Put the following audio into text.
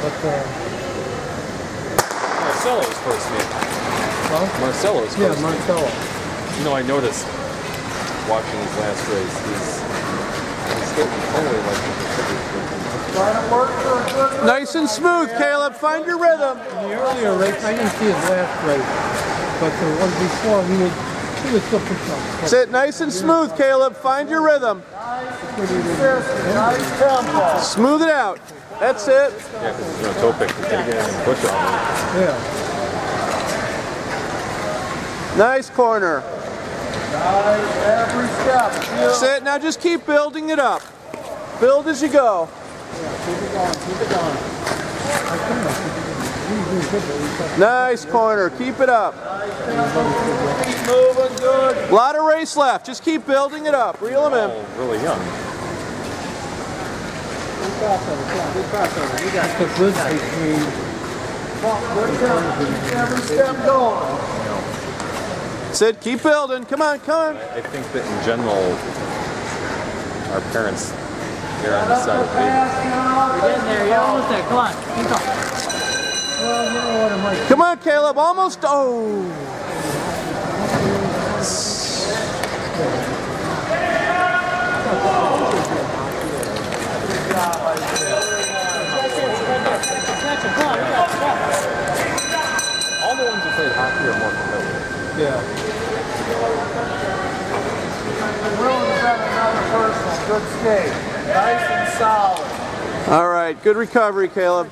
But uh, Marcelo's first name. well, Marcelo's yeah, first name. Yeah, Marcelo. You know, I noticed watching his last race, he's, he's getting totally like the Trying to work for a good Nice and smooth, Caleb. Find your rhythm. In the earlier race, I didn't see his last race, but the one before, he was he was still pretty tough. Sit nice and smooth, Caleb. Find your rhythm. Smooth it out. That's it. Yeah, because you know, toe pick is going to get in and push on him. Yeah. Nice corner. Nice every step. Feel- Sit. Now just keep building it up. Build as you go. Keep it going. Keep it going. I think I keep it going. He's doing good, but he's got- Nice corner. Keep it up. Keep moving good. A lot of race left. Just keep building it up. Reel him in. Really young. Good crossover. Come on, good crossover. You got the good between. Good tempo. Keep every step going. Sid, keep building. Come on, come on. I think that in general, our parents here on the side of baby. You're Getting there, you're almost there. Come on, keep going. Well, you know what, it might Come on, Caleb. Almost. Oh. Catch him, come on, come on, come on. All the ones who played hockey are more familiar. Yeah. Willing to bet another personal. Good skate. Nice and solid. All right. Good recovery, Caleb.